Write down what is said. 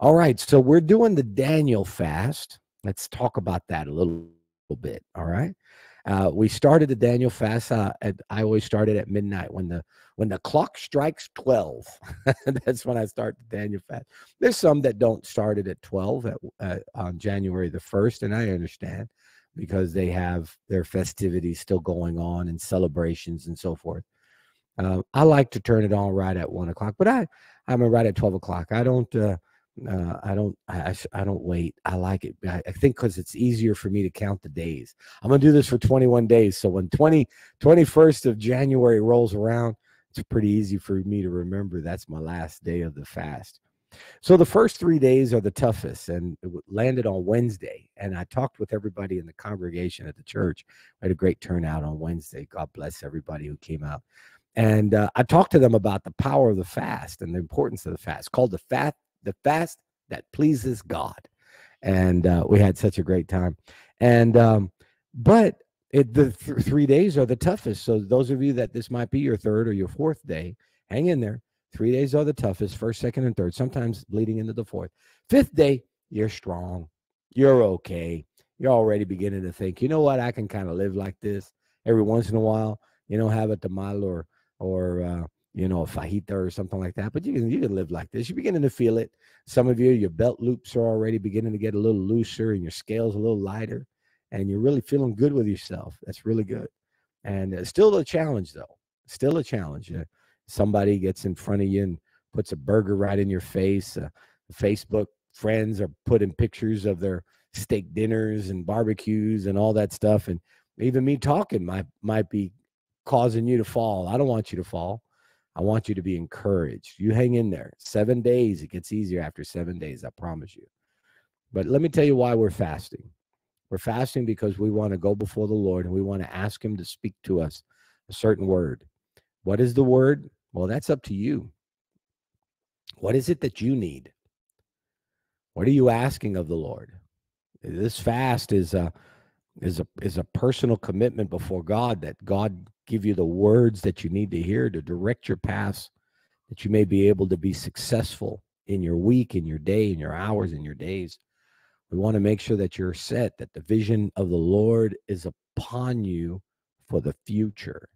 All right, so we're doing the Daniel fast. Let's talk about that a little, little bit. All right. Uh, we started the Daniel fast. Uh, at, I always started at midnight when the when the clock strikes twelve. that's when I start the Daniel fast. There's some that don't start it at twelve at, uh, on January the first, and I understand because they have their festivities still going on and celebrations and so forth. Uh, I like to turn it on right at one o'clock, but I I'm right at twelve o'clock. I don't. Uh, I don't. I, I don't wait. I like it. I, I think because it's easier for me to count the days. I'm gonna do this for 21 days. So when 20 21st of January rolls around, it's pretty easy for me to remember that's my last day of the fast. So the first three days are the toughest, and it landed on Wednesday. And I talked with everybody in the congregation at the church. Had a great turnout on Wednesday. God bless everybody who came out. And uh, I talked to them about the power of the fast and the importance of the fast. Called the fast the fast that pleases God. And uh, we had such a great time. And, um, but it, the th- three days are the toughest. So, those of you that this might be your third or your fourth day, hang in there. Three days are the toughest first, second, and third, sometimes bleeding into the fourth. Fifth day, you're strong. You're okay. You're already beginning to think, you know what? I can kind of live like this every once in a while. You know, have a tamal or, or, uh, you know, a fajita or something like that. But you can you can live like this. You're beginning to feel it. Some of you, your belt loops are already beginning to get a little looser and your scales a little lighter, and you're really feeling good with yourself. That's really good. And uh, still a challenge though. Still a challenge. Uh, somebody gets in front of you and puts a burger right in your face. Uh, Facebook friends are putting pictures of their steak dinners and barbecues and all that stuff. And even me talking might might be causing you to fall. I don't want you to fall. I want you to be encouraged. You hang in there. Seven days, it gets easier after seven days, I promise you. But let me tell you why we're fasting. We're fasting because we want to go before the Lord and we want to ask Him to speak to us a certain word. What is the word? Well, that's up to you. What is it that you need? What are you asking of the Lord? This fast is a is a is a personal commitment before God that God give you the words that you need to hear to direct your paths, that you may be able to be successful in your week, in your day, in your hours, in your days. We want to make sure that you're set, that the vision of the Lord is upon you for the future.